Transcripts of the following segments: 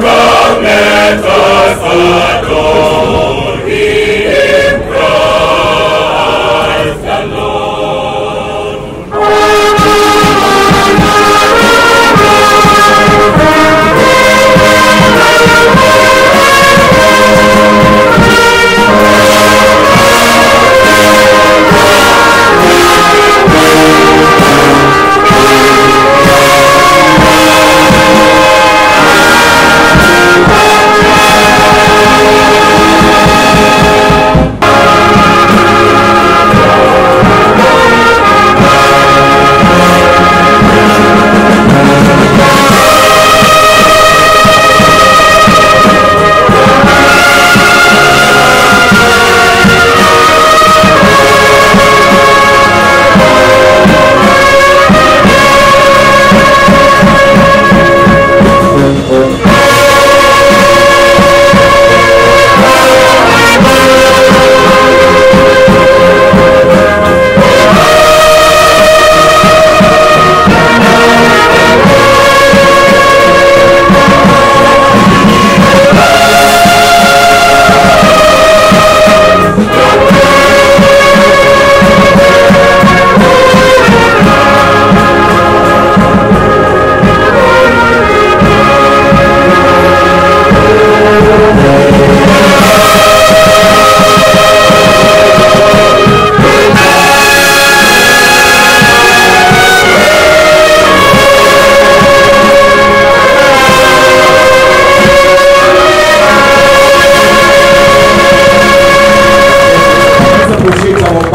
come, let us adore. Kushika mapanga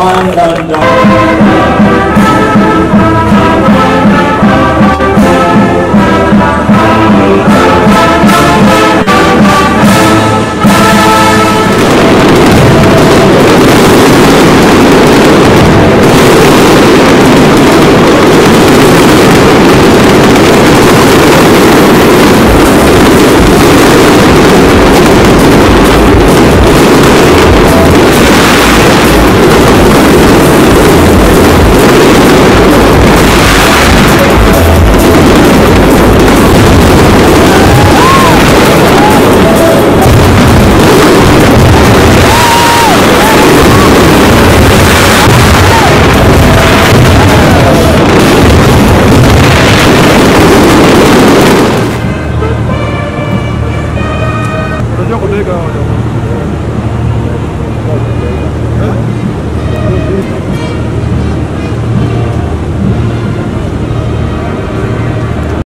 Mandanda.